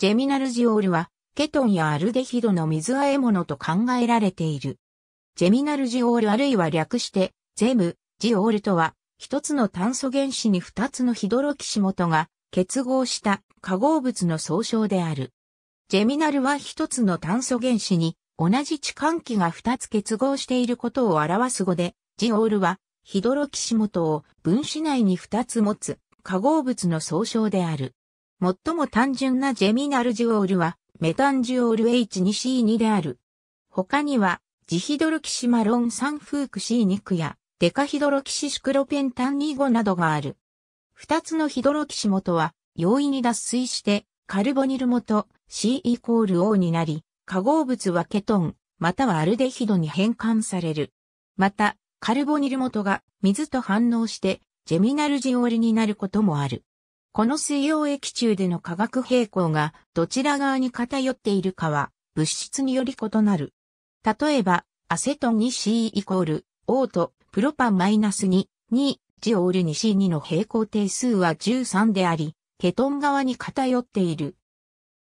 ジェミナルジオールは、ケトンやアルデヒドの水和え物と考えられている。ジェミナルジオールあるいは略して、ゼム、ジオールとは、一つの炭素原子に二つのヒドロキシモトが結合した化合物の総称である。ジェミナルは一つの炭素原子に同じ置換機が二つ結合していることを表す語で、ジオールはヒドロキシモトを分子内に二つ持つ化合物の総称である。最も単純なジェミナルジオールはメタンジオール H2C2 である。他には、ジヒドロキシマロン酸フーク C2 区やデカヒドロキシシクロペンタン2号などがある。二つのヒドロキシ元は容易に脱水してカルボニル元 C イコール O になり、化合物はケトン、またはアルデヒドに変換される。また、カルボニル元が水と反応してジェミナルジオールになることもある。この水溶液中での化学平衡がどちら側に偏っているかは物質により異なる。例えば、アセトンに C イコール O とプロパンマイナス2、2、ジオールに C2 の平行定数は13であり、ケトン側に偏っている。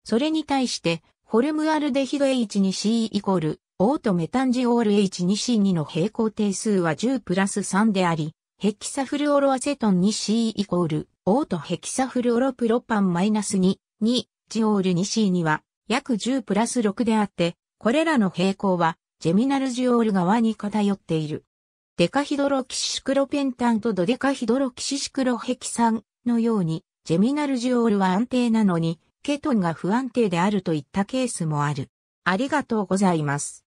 それに対して、ホルムアルデヒド H に C イコール、オートメタンジオール H に C2 の平行定数は10プラス3であり、ヘキサフルオロアセトンに C イコール、オートヘキサフルオロプロパンマイナス2、2、ジオールに C には約10プラス6であって、これらの平行はジェミナルジオール側に偏っている。デカヒドロキシシクロペンタンとドデカヒドロキシシクロヘキ酸のように、ジェミナルジオールは安定なのに、ケトンが不安定であるといったケースもある。ありがとうございます。